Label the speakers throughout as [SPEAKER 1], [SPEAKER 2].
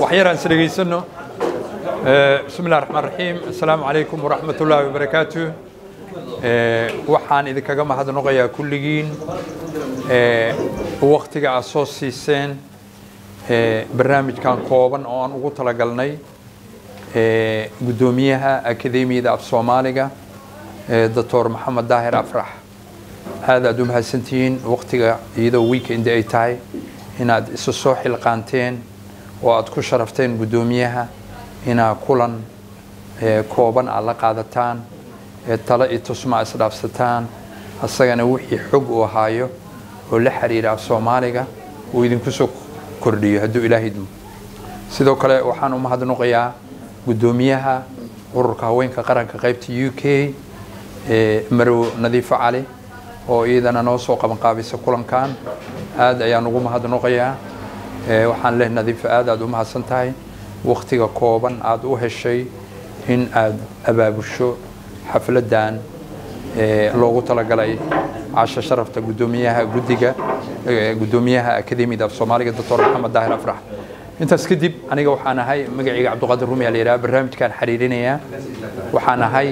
[SPEAKER 1] waxyaraan is dhegaysano bismi illahi raxmaan raxiim assalaamu calaykum waraxmat ullaahi wabarakaatu waxaan idinkaga mahadnoqayaa kulligiin. Waktiga aad soo siiseen barnaamijkan kooban oo aan ugu talagalnay guddoomiyaha akademiyada af soomaaliga doctor maxamed daahir afrax. Aad aad u mahadsantihiin waktiga iyadoo weekend ay tahay inaad isu soo xilqaanteen oo aad ku sharafteen guddoomiyaha inaad kulan kooban aad la qaadataan talo iyo tusma isdhaafsataan asagana wixii xog uu haayo oo la xiriira soomaaliga uu idinku soo kordhiyo hadduu ilaahay idmo sidoo kale waxaan u mahadnoqayaa guddoomiyaha ururka haweenka qaranka qaybta u k marow nadiifo cali oo iyadana noo soo qabanqaabisa kulankan aad ayaan ugu mahadnoqayaa waxaan leh nadiifo aad aad u mahadsan tahay waktiga kooban aad u heshay in aad abaabusho xafladan loogu talagalay casho sharafta guddoomiyaha guddiga guddoomiyaha akademiyada af soomaaliga doctor maxamed daahir afrax. Intaas kadib aniga waxaan ahay magacayga cabdiqaadir rumi la yidhaha barnaamijkaan xiriirinayaa waxaan ahay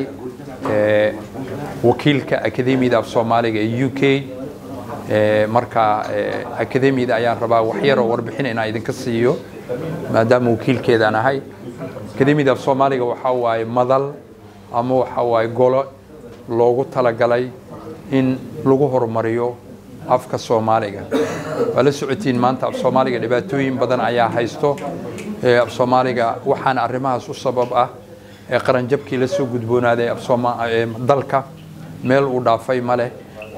[SPEAKER 1] wakiilka akademiyada af soomaaliga ee u k marka akademiyada ayaan rabaa waxyaroo warbixin inaan idinka siiyo maadaama wakiilkeedaan ahay. Akademiyada af soomaaliga waxaa waaye madal ama waxaa waaye golo loogu talagalay in lagu horumariyo afka soomaaliga. Waa la socotiin maanta af soomaaliga dhibaatooyin badan ayaa haysto. Af soomaaliga waxaana arrimahaas u sabab ah qaranjabkii la soo gudboonaaday dalka meel uu dhaafay ma leh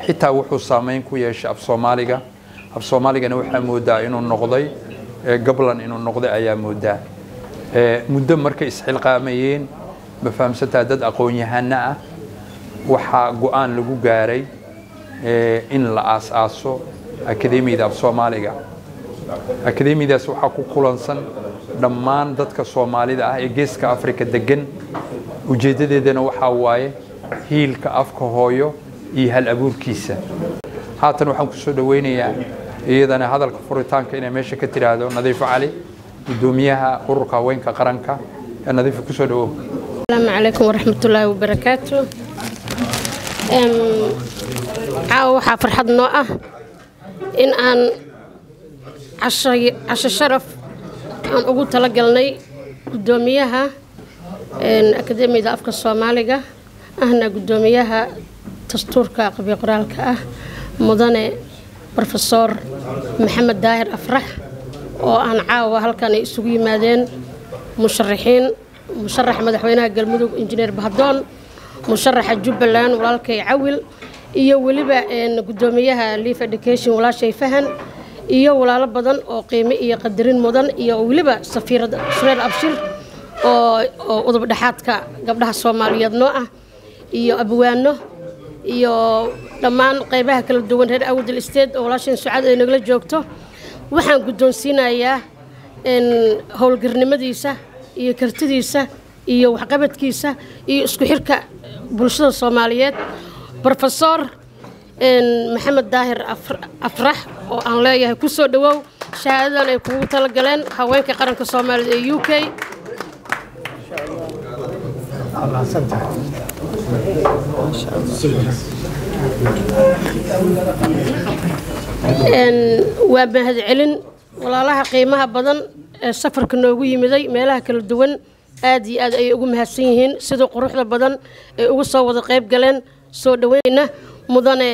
[SPEAKER 1] xitaa wuxuu saameyn ku yeeshay af soomaaliga. Af soomaaligana waxaa moodaa inuu noqday gablan inuu noqday ayaa moodaa. Muddo markay isxilqaamayeen ma fahamsantaa dad aqoon-yahano ah. Waxaa go'aan lagu gaaray in la aas-aaso akademiyada af soomaaliga. Akademiyadaas waxaa ku kulansan dhammaan dadka soomaalida ah ee geeska afrika degan ujeeddadeedana waxaa waaye hiilka afka hooyo iyo hal abuurkiisa. Haatan waxaan ku soo dhoweynayaa iyadana hadalka furitaanka inay meesha ka tidhaahdo nadiifo cali guddoomiyaha ururka haweenka qaranka. Ee nadiifo ku soo dhawow
[SPEAKER 2] asalaamu calaykum waraxmatullaahi wabarakaatu caawa waxaa farxad noo ah in aan casho sharaf aan ugu talagalnay guddoomiyaha akademiyada afka soomaaliga ahna guddoomiyaha dastuurka qabiil qoraalka ah mudane rofesoor maxamed daahir afrax oo aan caawa halkan ay isugu yimaadeen musharaxiin musharaxa madaxweynaha galmudug injineer bahdoon musharaxa jubbaland walaalkay cawil iyo weliba guddoomiyaha liif education walaashay fahan iyo walaalo badan oo qiime iyo qadarin mudan iyo weliba safiirada sureer abshir oo udub gabdhaha soomaaliyeed ah iyo abwaano iyo dhammaan qaybaha kala duwan reer awdal state oo walaashan sucad ay nagala joogto. Waxaan guddoonsiinayaa howlgarnimadiisa iyo kartidiisa iyo waxqabadkiisa iyo isku xirka bulshada soomaaliyeed. Rofesor maxamed daahir afrax oo aan leeyahay ku soo dhowow shahaadadan ay kugu talagaleen haweenka qaranka soomaaliyed ee u k waa mahadcelin walaalaha qiimaha badan ee safarka noogu yimiday meelaha kala duwan aad iyo aad ayay ugu mahadsan yihiin. Sida quruxda badan ay ugu soo wada qayb galeen soo dhaweyna. Mudane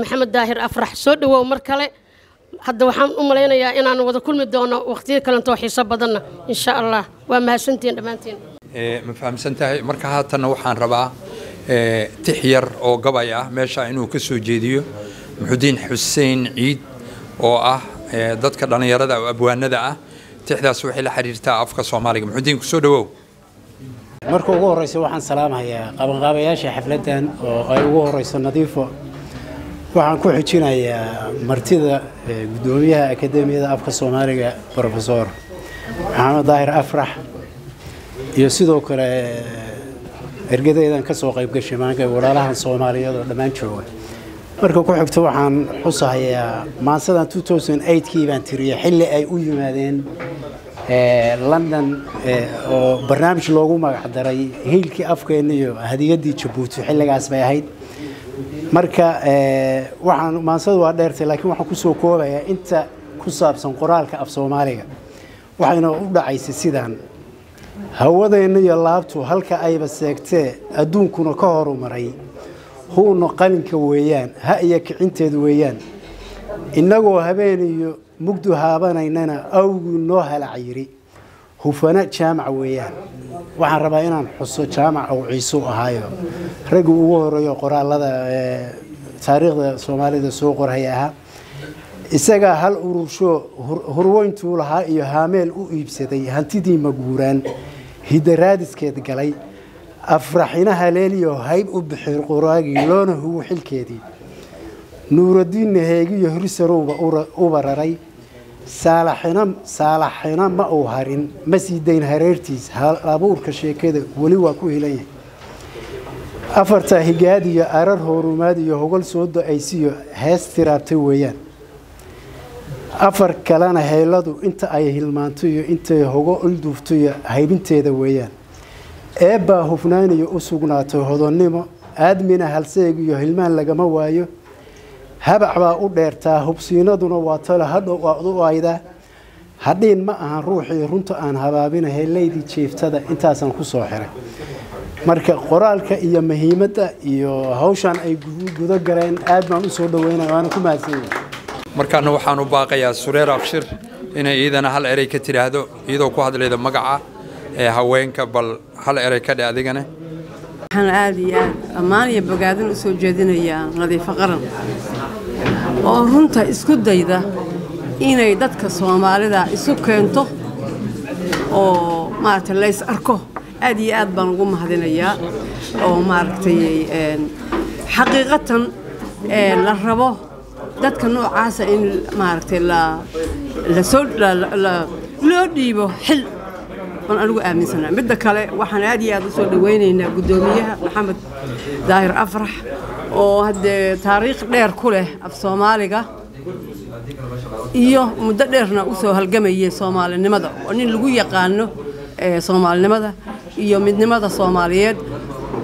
[SPEAKER 2] maxamed daahir afrax soo dhawow mar kale. Hadda waxaan u malaynayaa inaan wada kulmi doono waqtiyo kalentoo xiiso badanna insha allah. Waa mahadsantihiin dhammaantiin.
[SPEAKER 1] Ma fahamsan tahay? Marka haatanna waxaan rabaa tix yar oo gabay ah meesha inuu ka soo jeediyo muxudiin xuseen ciid oo ah dadka dhallinyarada oo abwaanada ah. Tixdaas waxay la xiriirtaa afka soomaaliga. Muxudiin ku soo dhawow.
[SPEAKER 3] Marka ugu horeysa waxaan salaamahayaa qabanqaabayaasha xafladdan oo ay ugu horeyso nadiifo. Waxaan ku xijinayaa martida guddoomiyaha akademiyada afka soomaaliga rofesor maxamed daahir afrax iyo sidoo kale ergadaydan ka soo qayb gashay maanka walaalahan soomaaliyeed oo dhammaan jooga. Marka ku xigto waxaan xusahayaa maansadan kii baan tiriyay xilli ay u yimaadeen london oo barnaamij loogu magac daray hiilkii afkeena iyo hadiyaddii jabuuti. Xilligaas bay ahayd. Marka waxaan maansadu waa dheertay laakiin waxaan ku soo koobayaa inta ku saabsan qoraalka af soomaaliga. Waxayna u dhacaysay sidaan hawadeenna iyo laabtu halka ayba seegtee adduunkuna ka horumaray huuna qalinka weeyaan ha iyo kicinteed weeyaan. Innagoo habeen iyo mugdu haabanaynana awgii noo halac yiri. Hufana jaamac weeyaan. Waxaan rabaa inaan xuso jaamac ou ciisu ahaayo. Raggii ugu horeeyo qoraalada taariikhda soomaalida soo qorhaya ahaa isagaa hal urursho hurweyntuu lahaa iyo haameel u iibsaday hantidii maguuraan hidaraadiskeed galay. Afraxina haleeliyo hayb u bixiir qoraagii loona huwo xilkeedii. Nuuradiinna heegiyo hurisaruuba uba raray. Saalaxina ma uu harin. Ma sii dayn hareertiis. Hal abuurka sheekada weli waa ku helan yahay. Afarta higaad iyo arar horumaad iyo hogol soo do-aysiyo hees tiraabtay weeyaan afar kalena heyladu inta ay hilmaanto iyo intay hogo ulduufto iyo haybinteeda weeyaan. Eebbaa hufnaaniyo u sugnaatay hodonnimo aadmina halseeg iyo hilmaan lagama waayo. Habac baa u dheertaa hubsiinaduna waa tale hadhow aad u aydaa hadhiin ma ahan ruuxii runta aan habaabina helaydii jiiftada intaasaan ku soo xiray marka qoraalka iyo muhiimadda iyo hawshan ay gudo galeen aad baan u soo dhaweynaya waana ku mahadsanya
[SPEAKER 1] markaana waxaan u baaqayaa sureer abshir inay iidana hal erey ka tidhaahdo iyadoo ku hadlayda magaca ee haweenka bal hal erey ka dhe adigane
[SPEAKER 4] waxaan aada iyo aad ammaan iyo bogaadin u soo jeedinayaa nadiifo qaran. Oo runta isku dayda inay dadka soomaalida isu keento oo maaragtay lays arko. Aad iyo aad baan ugu mahadinayaa oo maaragtay xaqiiqatan la rabo dadka noocaasa in maaragtay la soo loo dhiibo xil baan anigu aaminsanaa midda kale waxaan aad iyo aad u soo dhawaynaynaa guddoomiyaha maxamed daahir afrax oo haddee taariikh dheer ku leh af soomaaliga iyo muddo dheerna u soo halgamayay soomaalinimada oo nin lagu yaqaano soomaalinimada iyo midnimada soomaaliyeed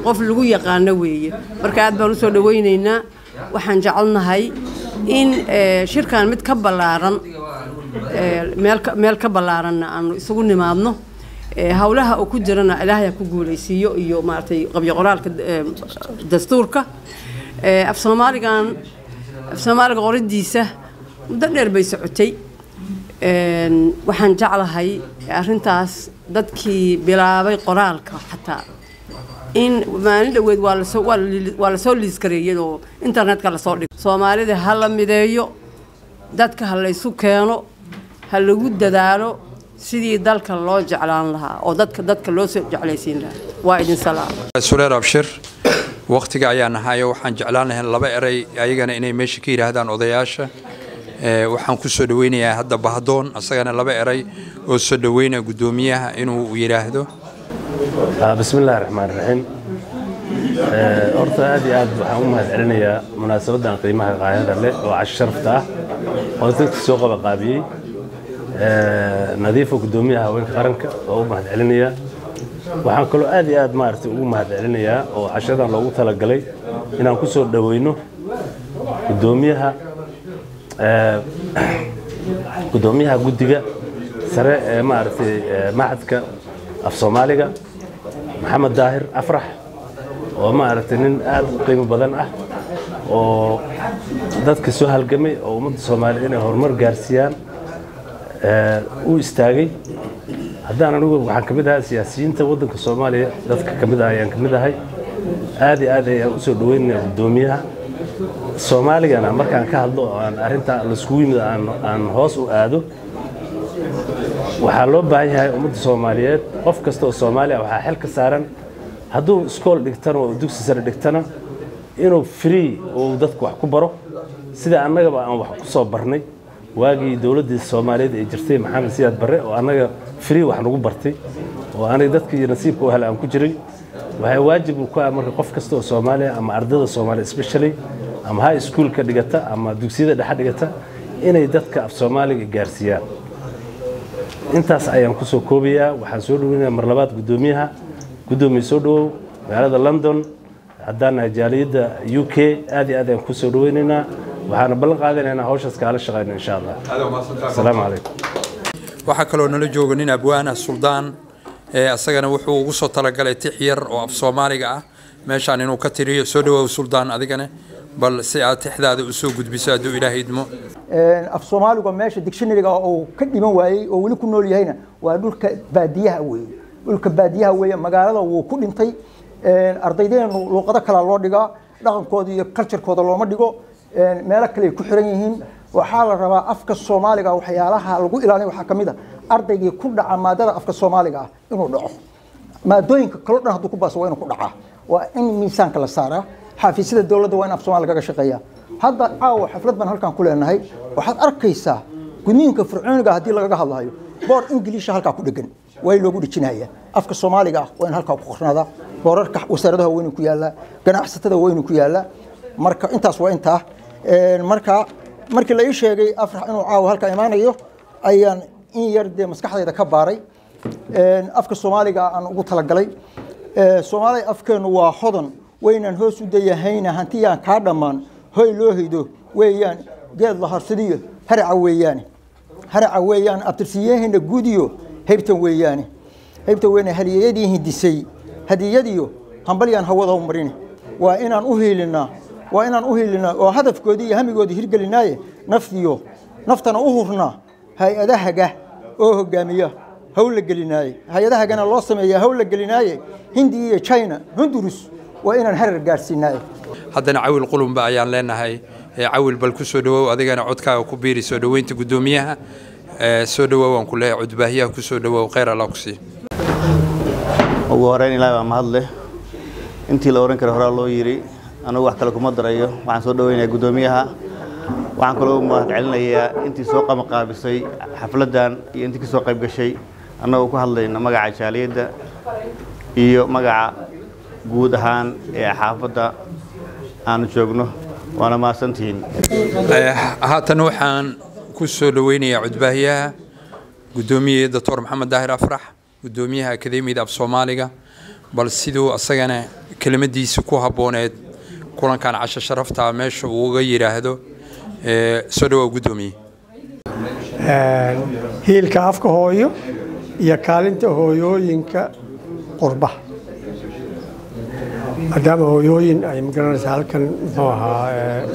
[SPEAKER 4] qof lagu yaqaano weeye. Marka aad baan u soo dhawaynaynaa waxaan jecelnahay in shirkan mid ka ballaaran meel ka ballaaranna aanu isugu nimaadno howlaha uu ku jirana ilaahay ha ku guulaysiiyo iyo maaragtay qabyo qoraalka dastuurka. Af soomaaligan af soomaaliga qoridiisa muddo dheer bay socotay. Waxaan jeclahay arrintaas dadkii bilaabay qoraalka xataa in maalin dhoweed waa la soo liiskareeyadoo internetka la soo dhigo soomaalida ha la mideeyo dadka ha laysu keeno ha lagu dadaalo sidii dalka loo jeclaan lahaa oo dadka dadka loo soo jeclaysiin lahaa. Waa idin salaam.
[SPEAKER 1] Sureer abshir wakhtiga ayaa nahayo waxaan jeclaan lahayn laba erey ayagana inay meesha ka yidhaahdaan odayaasha. Waxaan ku soo dhaweynayaa hadda bahdoon asagana laba erey oo soo dhaweynaya guddoomiyaha inuu yidhaahdo
[SPEAKER 5] bismi illaahi raxmaan raxiim horta aad iyo aad waxaan u mahad celinayaa munaasabaddan qiimaha qaayada leh oo cash sharafta ah oo dadka soo qabaqaabiyey nadiifo guddoomiyaha haweenka qaranka oo u mahad celinayaa waxaan kaloo aad iyo aad maaragtay ugu mahad celinayaa oo cashadan loogu talagalay inaan ku soo dhaweyno guddoomiyaha guddoomiyaha guddiga sare ee maaragtay macadka af soomaaliga maxamed daahir afrax oo maaragtay nin aad u qiimo badan ah oo dadka soo halgamay oo ummadda soomaaliya inay horumar gaarsiiyaan u istaagay. Haddaan anigu waxaan ka mid ahaa siyaasiyiinta waddanka soomaaliya dadka ka mid ah ayaan ka mid ahay. Aad iyo aad ayaan u soo dhaweynaya guddoomiyaha. Soomaaligana markaan ka hadlo aan arrintaa laiskugu yimid aan hoos u aado waxaa loo baahan yahay ummadda soomaaliyeed. Qof kasta oo soomaaliya waxaa xil ka saaran hadduu iskool dhigtana oo dugsi sare dhigtana inuu free uu dadku wax ku baro. Sida annagaba aan wax ku soo barnay waagii dowladdii soomaaliyeed ay jirtay maxamed siyaad barre oo annaga free wax nagu bartay oo aniga dadkii nasiibka u hela aan ku jiray. Waxay waajib ku ah marka qof kasta oo soomaaliya ama ardada soomaaliya especially ama high schoolka dhigata ama dugsiyada dhexe dhigata inay dadka af soomaaliga gaarsiiyaan intaas ayaan ku soo koobayaa waxaan soo dhaweynayaa mar labaad guddoomiyaha. Guddoomiye soo dhawow magaalada london haddaan nahay jaaliyadda u k aad iyo aad ayaan ku soo dhaweynaynaa waxaana ballan qaadanaynaa hawshaas kaala shaqayno insha allah asalaamu calaykum.
[SPEAKER 1] Waxaa kaloo nala jooga nin abwaana suldaan ee asagana wuxuu ugu soo talagalay tix yar oo af soomaaliga ah. Meeshaan inuu ka tiriyo soo dhawaaw suldaan adigane bal si aad tixdaada u soo gudbiso hadduu ilaahay idmo.
[SPEAKER 6] Af soomaaliga meesha dictionaryga uu ka dhiman waayey oo weli ku nool yahayna waa dhulka baadiyaha weeye. Dhulka baadiyaha weeye magaalada wuu ku dhintay. Ardaydeenu luuqado kalaa loo dhigaa dhaqankooda iyo culturekooda looma dhigo. Meelo kale ay ku xiran yihiin. Waxaa la rabaa afka soomaaliga waxyaalaha lagu ilaalin waxaa ka mid a ardaygii ku dhaca maadada afka soomaaliga ah inuu dhaco. Maadooyinka kaloo dhan hadduu ku baaso waa inuu ku dhacaa. Waa in miisaanka la saaraa xafiisyada dowladda waa in af soomaali kaga shaqeeya. Hadda caawa xaflad baan halkan ku leenahay. Waxaad arkaysaa gudniinka fircooniga haddii lagaga hadlayo. Boor ingiliisha halkaa ku dhegan. Waa loogu dhejinaya afka soomaaliga ah waa in halkaa ku qornaadaa boorarka wasaaradaha waa inuu ku yaallaa ganacsatada waa inuu ku yaallaa marka intaas waa intaa. Marka markii la ii sheegay afrax inuu caawa halkaa imaanayo ayaan in yar dee maskaxdayda ka baaray. Afka soomaaliga aan ugu talagalay. Soomaaliya afkeennu waa hodan waynaan hoos u dayahayna hantiyaan kaa dhammaan hoy loo haydo weeyaan geed la harsadiyo haraca weeyaane haraca weeyaan abtirsiyaheena guudiyo heybtan weeyaane heybtan weyne haliyeyadii hindisay hadiyadiyo hambalyaan hawada marin waa inaan u hiilinaa waa inaan u hiilinaa oo hadafkoodii iyo hamigoodii hirgelinaaye naftiyo naftana u hurnaa hay'adahaga oo hogaamiya hawl gelinaaye hay'adahagana loo sameeya hawl la gelinaaye hindi iyo china hondurus waa inaan harar gaadhsiinaaye
[SPEAKER 1] haddana cawil qulumba ayaan leenahay. Cawil bal ku soo dhawow adigana codkaaga ku biiri soo dhoweynta guddoomiyaha. Soo dhawow aan ku leeyahay cudbaahiyaha ku soo dhawow khayr allah ku sii.
[SPEAKER 7] Ugu horeyn ilaahay baa mahad leh intii la oran kara horaa loo yidhi anugu wax kale kuma darayo waxaan soo dhaweynayaa guddoomiyaha. Waxaan kaloo mahad celinayaa intii soo qamaqaabisay xafladdan iyo intii ka soo qayb gashay annagoo ku hadlayna magaca jaaliyadda iyo magaca guud ahaan ee xaafadda aanu joogno waana mahadsantihiin
[SPEAKER 1] haatan waxaan ku soo dhaweynayaa cudbaahiyaha guddoomiye doctor maxamed daahir afrax guddoomiyaha akademiyada af soomaaliga bal siduu asagana kelimadiisa ku habbooneed kulankan casho sharafta meesha uu uga yidhaahdo soo dhawaa guddoomiye
[SPEAKER 8] hiilka afka hooyo iyo kaalinta hooyooyinka qurbaha maadaama hooyooyin ay magaranaysa halkan muxuu ahaa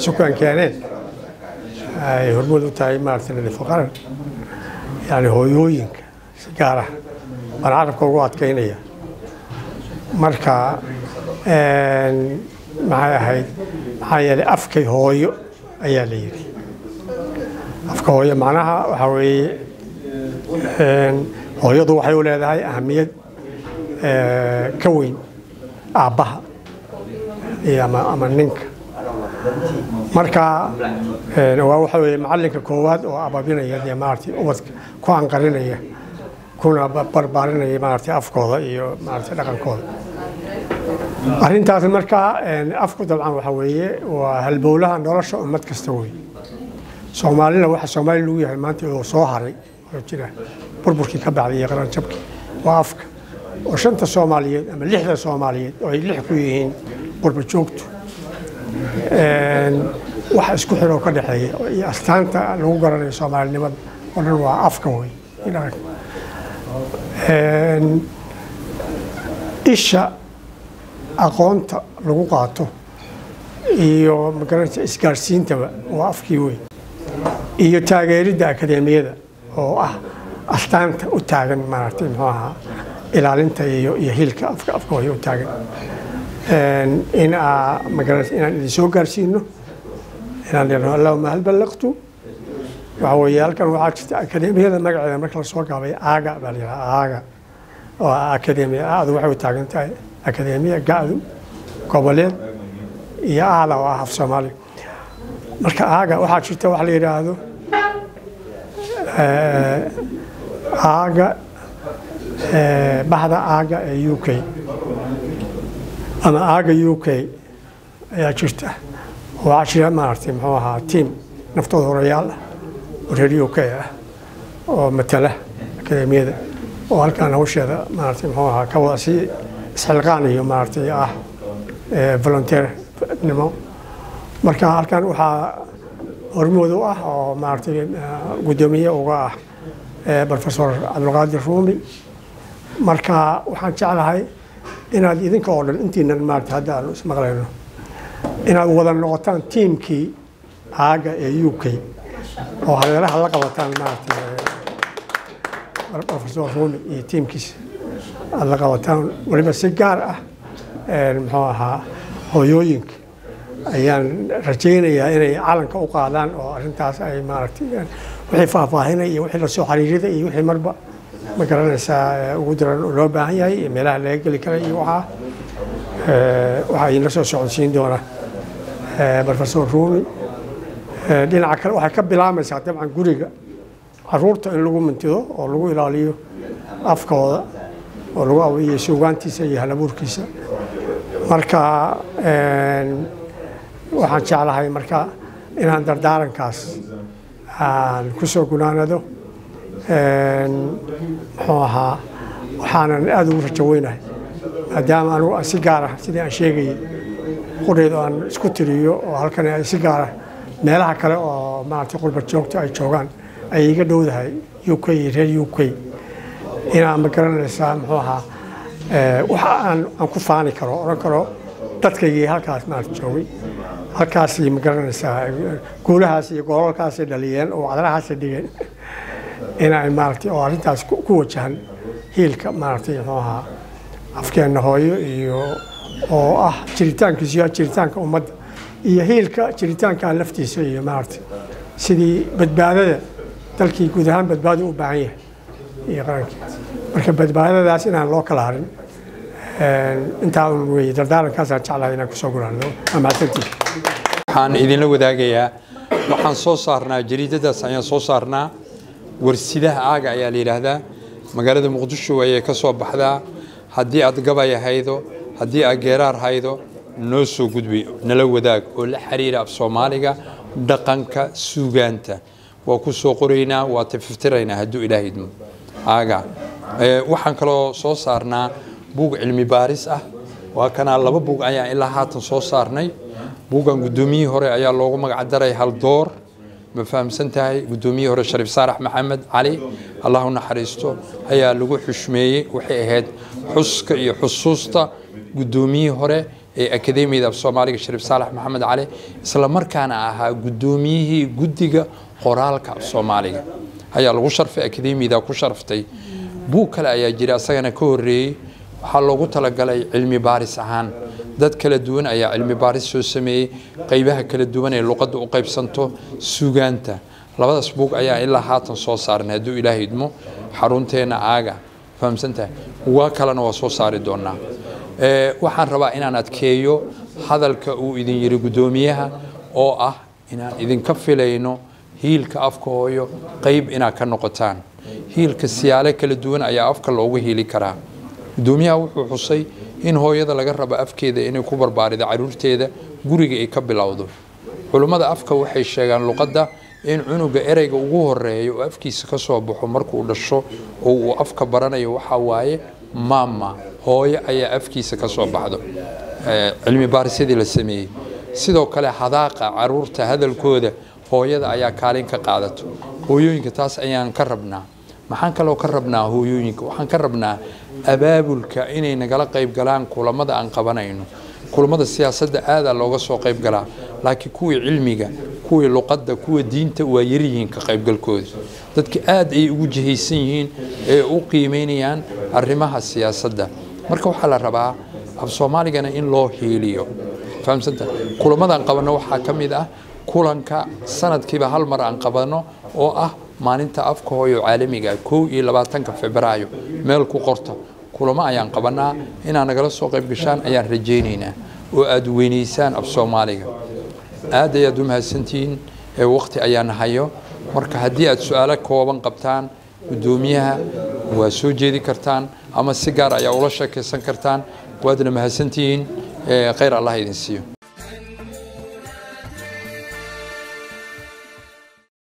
[SPEAKER 8] sukaan keeneen. Ay hormood u tahay maarata nadiifo qaran. Yani hooyooyinka si gaar ah. Baan carabka ugu adkaynaya. Marka maxay ahayd? Maxaa yeelay afkay hooyo ayaa la yidhi. Afka hooyo macnaha waxaa weeye hooyadu waxay u leedahay ahamiyad ka weyn. Aabbaha iyo ama ninka. Marka waa waxa weeye macallinka koowaad oo ababinaya dee maaragtay ubadka ku anqarinaya kuna barbaarinaya maaragtay afkooda iyo maaragtay dhaqankooda. Arrintaas markaa afku dabcan waxa weeye waa halbowlaha nolosha ummad kasta wey soomaalina waxa soomaali lagu yahay maanta oo soo haray oo jira burburkii ka bacday iyo qaranjabkii waa afka. Oo shanta soomaaliyeed ama lixda soomaaliyeed oo ay lix ku yihiin burbur joogtu waxa isku xiroo ka dhexeeya iyo astaanta lagu garanayo soomaalinimada oo dhan waa afka wey isha aqoonta lagu qaato iyo magaranaysa isgaarsiintaba waa afkii weyn. Iyo taageeridda akadeemiyada oo ah astaanta u taagan maaragtay muxuu ahaa ilaalinta iyo iyo hilka afka afka hooyo u taagan in aa magaranaysa inaan idin soo gaarsiino inaan idhahno allahuma hal ballaqtu? Waxa weeye halkan waxaa jirta akadeemiyada magaceeda marka la soo gaabay aaga baa la yidhaha aaga. Oo akadeemiya aadu waxay u taagan tahay akadeemiya gacdu goboleed iyo aada oo ah af soomaaliga marka aaga waxaa jirta wax la yidhaahdo aaga baxda aaga ee u k ama aaga u k ayaa jirta. Waxaa jira maaragtay muxuu ahaa tiam naftooda horayaal ah oo reer u k ah oo matala akademiyada oo halkaan hawsheeda maaragtay muxuu ahaa ka wada si isxilqaan iyo maaragtay ah volunteernimo marka halkan waxaa hormood ah oo maaragtay guddoomiye uga ah professor cabdulqaadir ruumi marka waxaan jeclahay inaad idinka oo dhan intiinan maaragtay hadda aanu ismaqlayno inaad wada noqotaan tiimkii aaga ee u k oo hareeraha la qabataan maaragtay professor ruumi iyo tiimkiisa aad la qabataan. Waliba si gaar ah muxuu ahaa hooyooyinka ayaan rajaynayaa inay calanka u qaadaan oo arrintaas ay maaragtay wixii faahfaahinay iyo wixii la soo xiriirida iyo wixii marba ma garanaysaa ugu diran loo baahan yahay meelaha laga geli kara iyo waxaa waxaa idinla soo socodsiin doona professor ruumi dhinaca kale waxay ka bilaamaysaa dabcan guriga carruurta in lagu mintido oo lagu ilaaliyo afkooda oo lagu awiyo suugaantiisa iyo halabuurkiisa marka waxaan jeclahay marka inaan dardaarankaas aan ku soo gunaanado muxuu ahaa waxaanan aada ugu rajo weynahay maadaama anugu si gaara sidii aan sheegayay qudheed oo aan isku tiriyo oo halkan ay si gaara meelaha kale oo maaragtay qurba joogta ay joogaan ay iga dhowdahay u k iyo reer u k. Inaan ma garanaysaa muxuu ahaa waxa aan ku faani karo odhan karo dadkaygii halkaas maarata joogay. Halkaasay ma garanaysaa guulahaas iyo goolalkaasay dhaliyeen oo cadarahaasay dhigeen inay maaragtay oo arrintaas ku wajahan hiilka maaragtay muxuu ahaa afkeenna hooyo iyo oo ah jiritaankiisu yaa jiritaanka ummadda iyo hiilka jiritaanka laftiisa iyo maaragtay sidii badbaadada dalkii guud ahaan badbaado u baahan yahay iyo qarankii marka badbaadadaas inaan loo kala harin intaa un weeye dardaarankaasaan jeclahay inaan ku soo guraano waa mahadsantihi
[SPEAKER 1] waxaan idinla wadaagayaa waxaan soo saarnaa jariidadaas ayaan soo saarnaa warsidaha aaga ayaa la yidhaahdaa magaalada muqdisho ayay ka soo baxdaa haddii aad gabaya haydo haddii aad geeraar haydo noo soo gudbi nala wadaag oo la xiriira af soomaaliga dhaqanka suugaanta. Waa ku soo qoraynaa waa tafiftiraynaa hadduu ilaah idmo. Aaga waxaan kaloo soo saarnaa buug cilmi baaris ah. Waa kanaa laba buug ayaan ilaa haatan soo saarnay. Buuggan guddoomiyihii hore ayaa loogu magac daray haldoor ma fahamsan tahay guddoomiyihii hore shariif saarax maxamed cali allah u naxariisto ayaa lagu xushmeeyey waxay ahayd xuska iyo xusuusta guddoomiyihii hore ee akademiyada af soomaaliga shariif saalax maxamed cali isla markaana ahaa guddoomiyihii guddiga qoraalka af soomaaliga. Ayaa lagu sharfay akademiyada ku sharftay. Buug kale ayaa jira asagana ka horeeyey waxaa loogu talagalay cilmi baaris ahaan. Dad kala duwan ayaa cilmi baaris soo sameeyey. Qaybaha kala duwan ee luqadda u qaybsanto sugaanta labadaas buug ayaa ilaa haatan soo saarnay hadduu ilaahay idmo xarunteena aaga. Fahamsantahay waa kalena waa soo saari doonaa. Waxaan rabaa inaan adkeeyo hadalka uu idin yiri guddoomiyaha oo ah inaan idinka filayno hiilka afka hooyo qayb inaad ka noqotaan. Hiilka siyaale kala duwan ayaa afka loogu hiili karaa guddoomiyaha wuxuu xusay in hooyada laga rabo afkeeda inay ku barbaarido caruurteeda guriga ay ka bilowdo. Culummada afka waxay sheegaan luqadda in cunuga ereyga ugu horreeya oo afkiisa ka soo baxo markuu dhasho oo uu afka baranayo waxaa waaye mama hooyo ayaa afkiisa ka soo baxdo. Cilmi baarisyadii la sameeyey. Sidoo kale hadaaqa carruurta hadalkooda hooyada ayaa kaalin ka qaadato. Hooyooyinka taas ayaan ka rabnaa. Maxaan kaloo ka rabnaa hooyooyinka? Waxaan ka rabnaa abaabulka inay nagala qayb galaan kulamada aan qabanayno. Kulamada siyaasadda aadaa looga soo qayb galaa laakiin kuwii cilmiga kuwii luqadda kuwa diinta waa yaryihiin ka qaybgalkooda dadka aad ay ugu jihaysan yihiin ee u qiimeynayaan arrimaha siyaasadda. Marka waxaa la rabaa af soomaaligana in loo hiiliyo. Fahamsanta kulamadan qabanno waxaa ka mid ah kulanka sanadkiiba hal mar aan qabanno oo ah maalinta afka hooyo caalamiga kow iyo labaatanka febraayo meel ku qorta. Kulamo ayaan qabanaa inaad nagala soo qayb gashaan ayaan rajaynaynaa oo aada weynaysaan af soomaaliga. Aad ayaad u mahadsantihiin ee waqti ayaan hayo. Marka haddii aad su'aalo kooban qabtaan guddoomiyaha waa soo jeedi kartaan ama si gaar ayaa ula sheekaysan kartaan waadna mahadsantihiin khayr allah idin siiyo